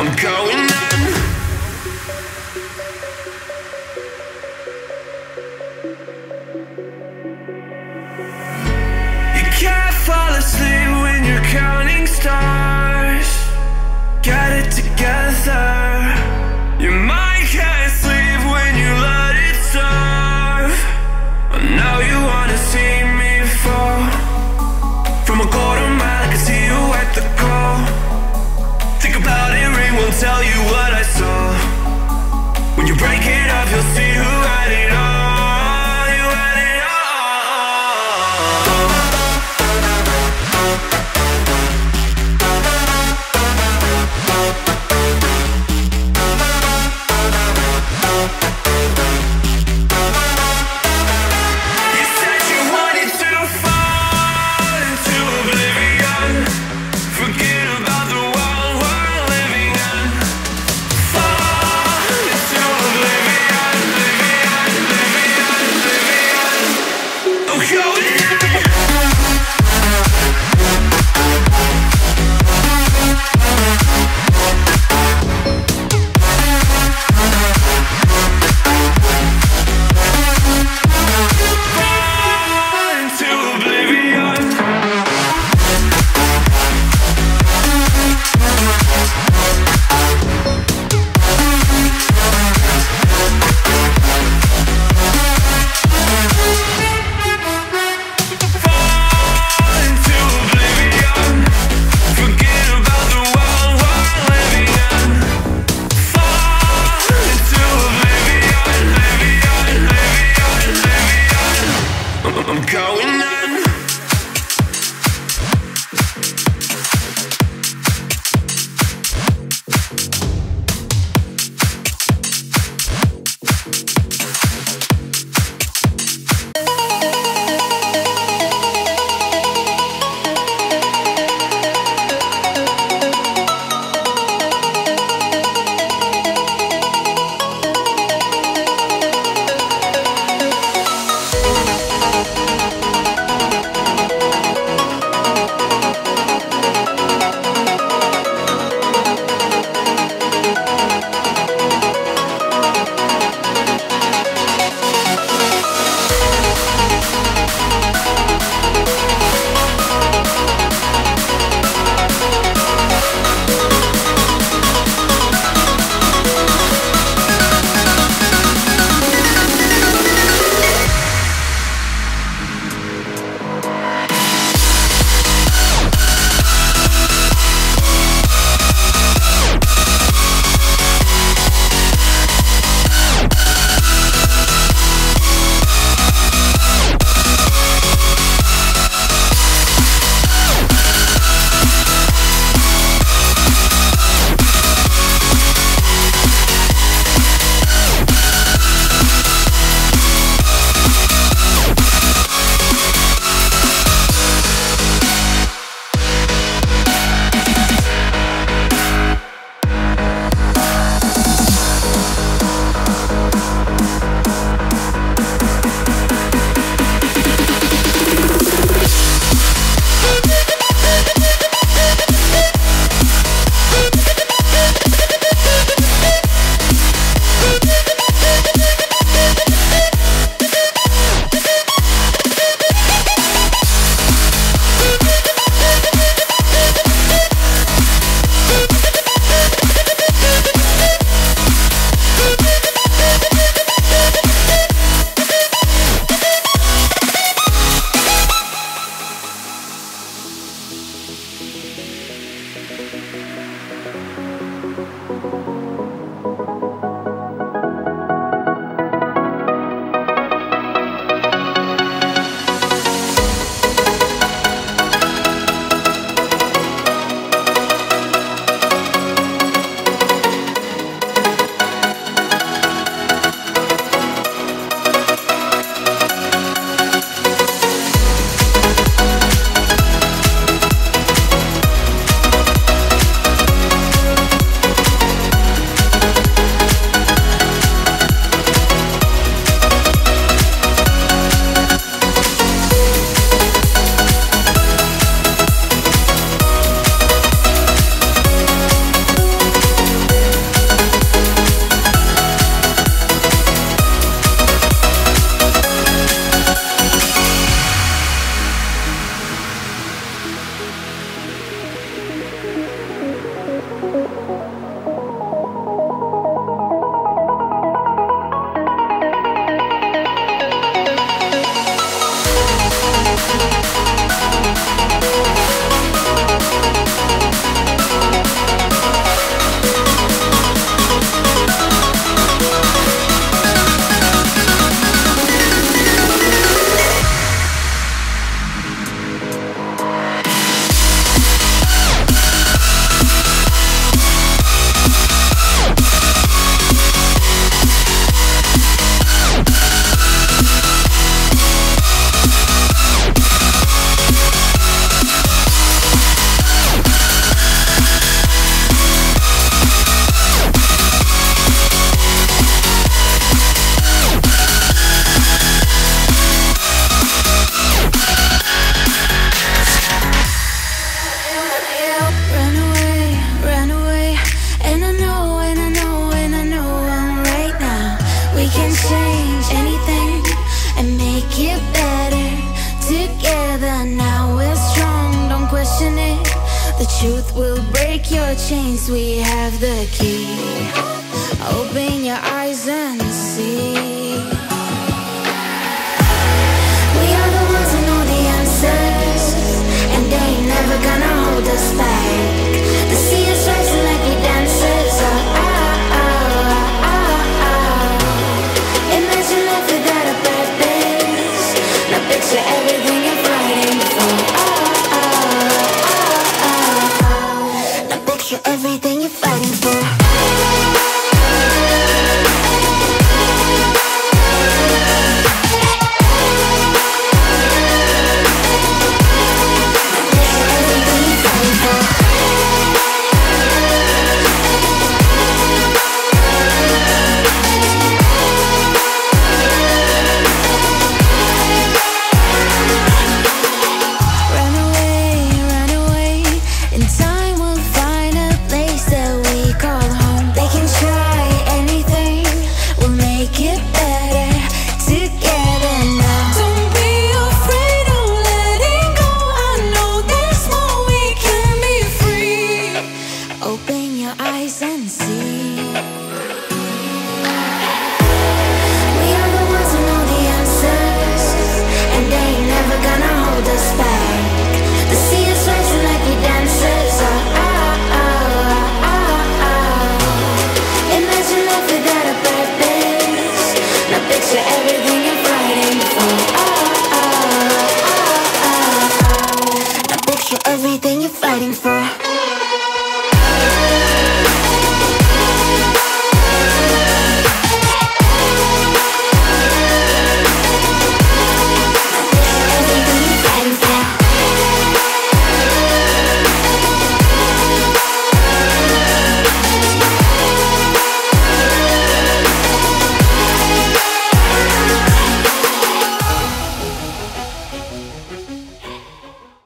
I'm going. You can't fall asleep when you're counting stars. Get it together. The truth will break your chains, we have the key. Open your eyes and see. me.